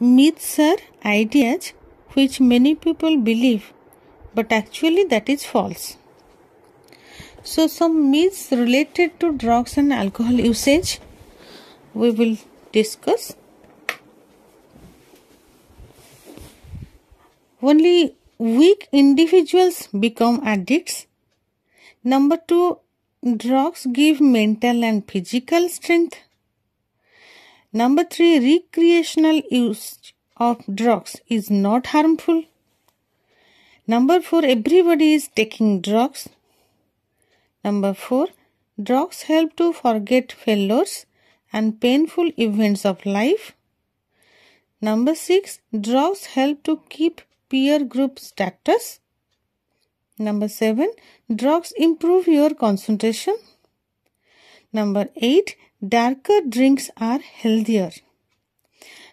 myths are ideas which many people believe, but actually that is false. So, some myths related to drugs and alcohol usage we will discuss. Only weak individuals become addicts. Number two, drugs give mental and physical strength. Number three, recreational use of drugs is not harmful. Number four, everybody is taking drugs. Number four, drugs help to forget failures and painful events of life. Number six, drugs help to keep peer group status. Number 7. Drugs improve your concentration. Number 8. Darker drinks are healthier.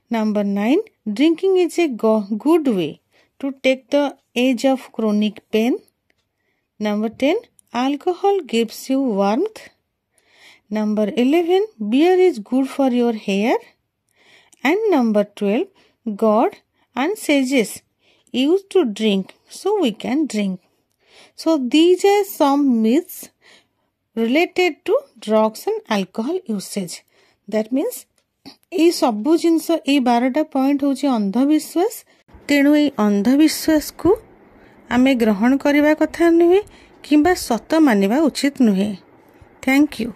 Number 9. Drinking is a go- good way to take the edge of chronic pain. Number 10. Alcohol gives you warmth. Number 11. Beer is good for your hair. And number 12. God and sages used to drink so we can drink. So these are some myths related to drugs and alcohol usage. That means ଏଇ ସବୁ ଜିନିଷ ଏଇ ବାରଟା point ହେଉଛି ଅନ୍ଧବିଶ୍ୱାସ ତେଣୁ ଏଇ ଅନ୍ଧବିଶ୍ୱାସକୁ ଆମେ ଗ୍ରହଣ କରିବା କଥା ନୁହେଁ କିମ୍ବା ସତ ମାନିବା ଉଚିତ ନୁହେଁ ଥ୍ୟାଙ୍କ ୟୁ